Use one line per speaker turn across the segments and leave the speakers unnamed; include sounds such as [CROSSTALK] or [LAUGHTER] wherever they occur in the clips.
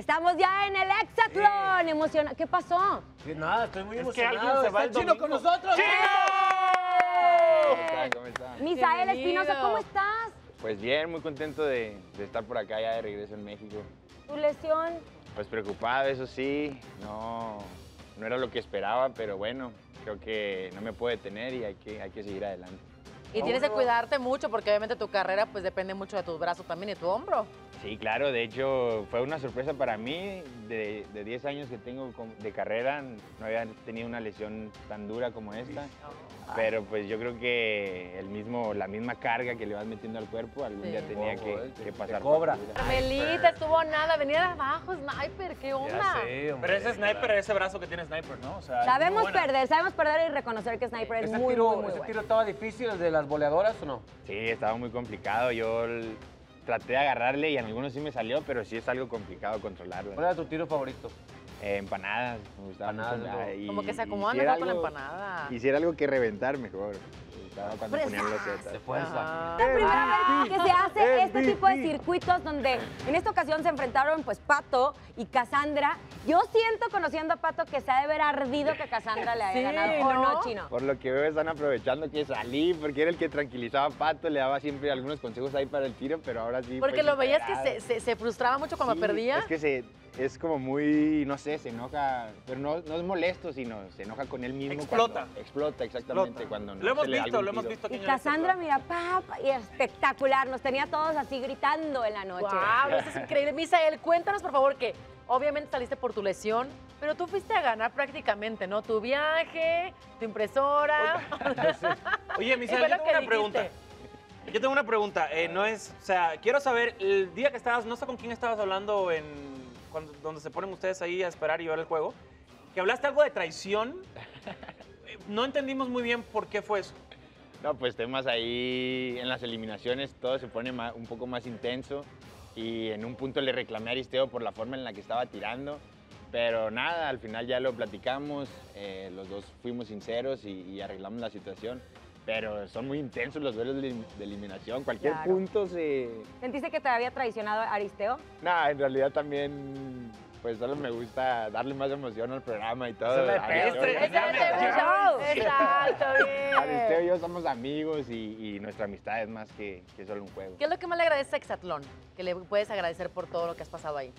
Estamos ya en el Hexatlón. Emociona. ¿Qué pasó?
Que nada, estoy muy
Es que
emocionado.
alguien se va el
chino con nosotros.
¿Cómo están? ¿Cómo están?
Misael. Espinosa, ¿cómo estás?
Pues bien, muy contento de, de estar por acá ya de regreso en México.
¿Tu lesión?
Pues preocupado, eso sí, no, no era lo que esperaba, pero bueno, creo que no me puedo detener y hay que, hay que seguir adelante.
Y tienes que cuidarte mucho porque obviamente tu carrera pues depende mucho de tus brazos también y tu hombro.
Sí, claro, de hecho fue una sorpresa para mí, de, de 10 años que tengo de carrera, no había tenido una lesión tan dura como esta, pero pues yo creo que el mismo, la misma carga que le vas metiendo al cuerpo algún
Sí.
día tenía que,
eh, te-
que
te
pasar.
cobra.
Carmelita, estuvo nada, venía de abajo, Sniper, ¿qué onda?
Ya sé, hombre.
Pero ese sniper, ese brazo que tiene sniper, ¿no? O sea,
Sabemos perder, sabemos perder y reconocer que Sniper es
¿Ese,
muy,
tiro,
muy, muy
ese
bueno.
tiro estaba difícil, el de las boleadoras o no?
Sí, estaba muy complicado. Yo traté de agarrarle y en algunos sí me salió, pero sí es algo complicado controlarlo.
¿Cuál era tu tiro favorito?
Eh, empanadas, me gustaba.
Empanadas,
Como que se acomodan mejor con la
algo-
empanada.
Y si era algo que reventar, mejor. Cuando ponían los.
De fuerza.
Ah.
Es la primera vez que se hace este tipo de circuitos donde en esta ocasión se enfrentaron pues Pato y Cassandra. Yo siento conociendo a Pato que se ha de ver ardido que Cassandra le haya
Sí,
ganado. ¿O no,
¿no?
Chino?
Por lo que veo, están aprovechando que salí, porque era el que tranquilizaba a Pato, le daba siempre algunos consejos ahí para el tiro, pero ahora sí.
Porque lo veías que se, se- se frustraba mucho cuando
Sí,
perdía.
Es que se, es como muy, no sé, se enoja, pero no, no es molesto, sino se enoja con él mismo.
Explota.
cuando- explota, exactamente,
Explota.
cuando no
Lo hemos visto, lo hemos visto aquí
Y Cassandra, mira, papá, y espectacular. Nos tenía todos así gritando en la noche.
Wow, eso es increíble. Misael, cuéntanos por favor que obviamente saliste por tu lesión, pero tú fuiste a ganar prácticamente, ¿no? Tu viaje, tu impresora.
Oye, [LAUGHS] Misael,
fue
yo tengo una pregunta. Yo tengo una pregunta. eh, no es, o sea, quiero saber, el día que estabas, no sé con quién estabas hablando en cuando, donde se ponen ustedes ahí a esperar y ver el juego, que hablaste algo de traición. Eh, No entendimos muy bien por qué fue eso.
No, pues temas ahí en las eliminaciones, todo se pone un poco más intenso y en un punto le reclamé a Aristeo por la forma en la que estaba tirando, pero nada, al final ya lo platicamos, eh, los dos fuimos sinceros y, y arreglamos la situación, pero son muy intensos los duelos de, de eliminación, cualquier
Claro.
punto se...
¿Sentiste que te había traicionado Aristeo?
Nada, en realidad también, pues solo me gusta darle más emoción al programa y todo.
Eso me
Aristeo-.
Exacto,
y
bien.
yo somos amigos y, y nuestra amistad es más que, que solo un juego.
¿Qué es lo que más le agradeces a Exatlón? Que le puedes agradecer por todo lo que has pasado ahí.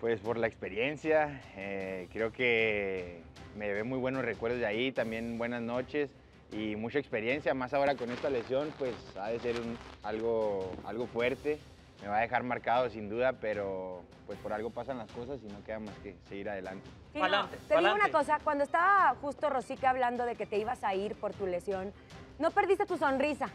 Pues por la experiencia, eh, creo que me llevé muy buenos recuerdos de ahí, también buenas noches y mucha experiencia, más ahora con esta lesión, pues ha de ser un- algo, algo fuerte, me va a dejar marcado sin duda, pero pues por algo pasan las cosas y no queda más que seguir adelante.
Sí, no,
Pa'lante,
te digo una cosa, cuando estaba justo Rosica hablando de que te ibas a ir por tu lesión, no perdiste tu sonrisa.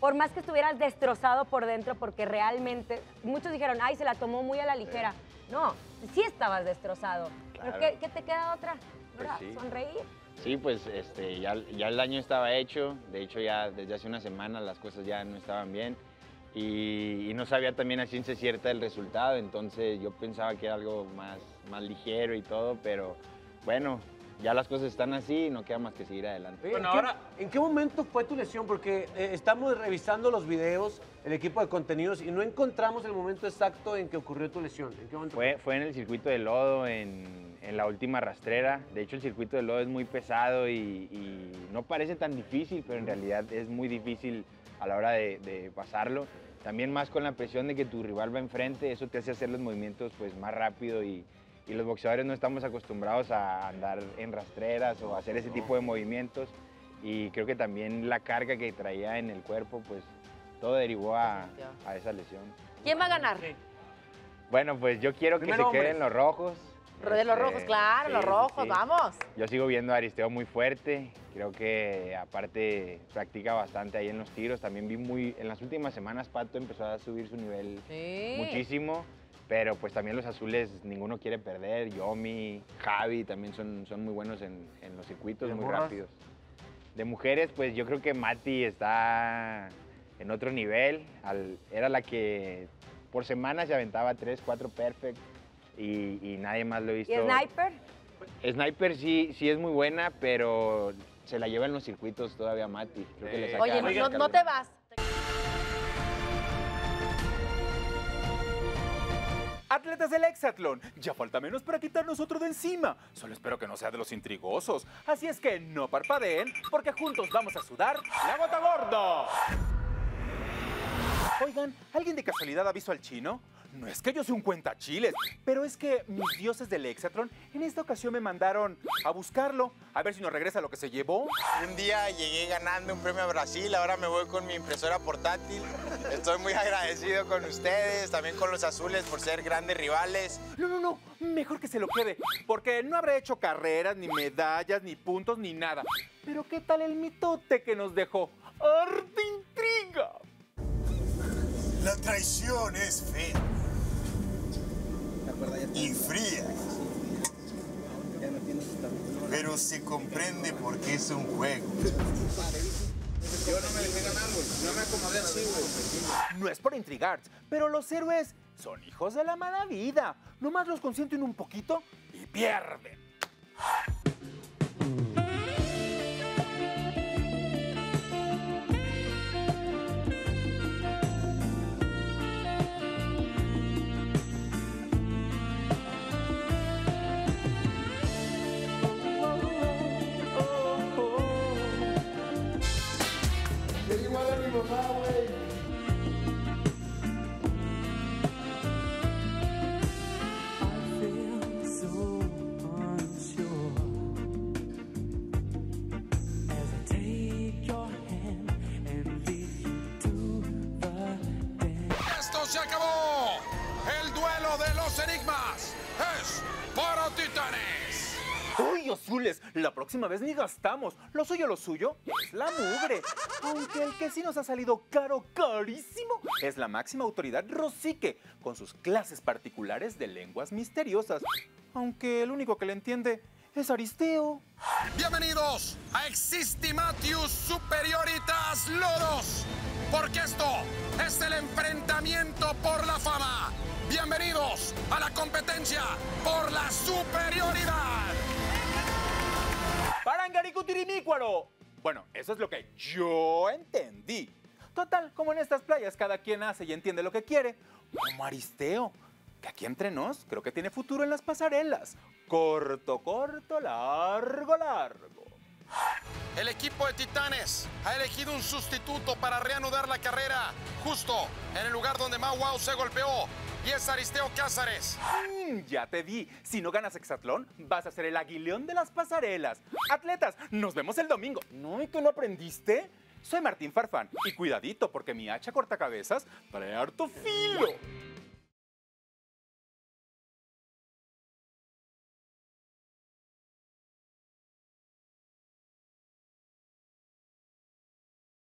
Por más que estuvieras destrozado por dentro, porque realmente muchos dijeron, ay, se la tomó muy a la ligera. No, sí estabas destrozado. ¿Pero
Claro.
qué, qué te queda otra?
Pues sí.
Sonreír.
Sí, pues este, ya, ya el daño estaba hecho, de hecho ya desde hace una semana las cosas ya no estaban bien y, y no sabía también a ciencia cierta el resultado, entonces yo pensaba que era algo más, más ligero y todo, pero bueno, ya las cosas están así y no queda más que seguir adelante.
Bueno,
¿en qué-
ahora-
¿En qué momento fue tu lesión? Porque eh, estamos revisando los videos, el equipo de contenidos, y no encontramos el momento exacto en que ocurrió tu lesión. ¿En qué momento
Fue, fue en el circuito de lodo, en, en la última rastrera. De hecho, el circuito de lodo es muy pesado y, y no parece tan difícil, pero en realidad es muy difícil a la hora de, de pasarlo. También más con la presión de que tu rival va enfrente, eso te hace hacer los movimientos pues, más rápido y, y los boxeadores no estamos acostumbrados a andar en rastreras o a hacer ese tipo de movimientos. Y creo que también la carga que traía en el cuerpo, pues todo derivó a, a esa lesión.
¿Quién va a ganar?
Bueno, pues yo quiero que
Primero
se queden
hombres.
los rojos.
De los
Este,
rojos, claro,
sí,
los rojos,
sí.
vamos.
Yo sigo viendo a Aristeo muy fuerte. Creo que aparte practica bastante ahí en los tiros. También vi muy. En las últimas semanas Pato empezó a subir su nivel
Sí.
muchísimo. Pero pues también los azules ninguno quiere perder. Yomi, Javi también son, son muy buenos en, en los circuitos,
¿De
muy
morras?
rápidos. De mujeres, pues yo creo que Mati está en otro nivel. Al- era la que por semana se aventaba 3, 4 perfect y, y nadie más lo he
¿Y. Sniper?
Sniper sí, sí es muy buena, pero se la lleva en los circuitos todavía Mati. Creo que le saca-
Oye, no, no te vas.
Atletas del Hexatlón, ya falta menos para quitarnos otro de encima. Solo espero que no sea de los intrigosos. Así es que no parpadeen, porque juntos vamos a sudar la gota gorda. Oigan, ¿alguien de casualidad ha visto al chino? No es que yo sea un cuentachiles, pero es que mis dioses del Hexatron en esta ocasión me mandaron a buscarlo, a ver si nos regresa lo que se llevó.
Un día llegué ganando un premio a Brasil, ahora me voy con mi impresora portátil. Estoy muy agradecido con ustedes, también con los azules por ser grandes rivales.
No, no, no, mejor que se lo quede, porque no habrá hecho carreras, ni medallas, ni puntos, ni nada. Pero ¿qué tal el mitote que nos dejó? ¡Arte intriga!
La traición es fea y fría. Pero se comprende porque es un juego.
No es por intrigar, pero los héroes son hijos de la mala vida. Nomás los consienten un poquito y pierden.
¡Esto
La próxima vez ni gastamos. Lo suyo, lo suyo es la mugre. Aunque el que sí nos ha salido caro, carísimo, es la máxima autoridad Rosique, con sus clases particulares de lenguas misteriosas. Aunque el único que le entiende es Aristeo.
Bienvenidos a Existimatius Superioritas Lodos, porque esto es el enfrentamiento por la fama. Bienvenidos a la competencia por la superioridad.
¡Parangaricutirimícuaro! Bueno, eso es lo que yo entendí. Total, como en estas playas cada quien hace y entiende lo que quiere. Como Aristeo, que aquí entre nos creo que tiene futuro en las pasarelas. Corto, corto, largo, largo.
El equipo de Titanes ha elegido un sustituto para reanudar la carrera justo en el lugar donde Mau Wow se golpeó y es Aristeo Cázares.
Mm, ya te vi. Si no ganas Hexatlón, vas a ser el aguileón de las pasarelas. Atletas, nos vemos el domingo. ¿No? ¿Y tú no aprendiste? Soy Martín Farfán y cuidadito porque mi hacha cortacabezas trae harto filo.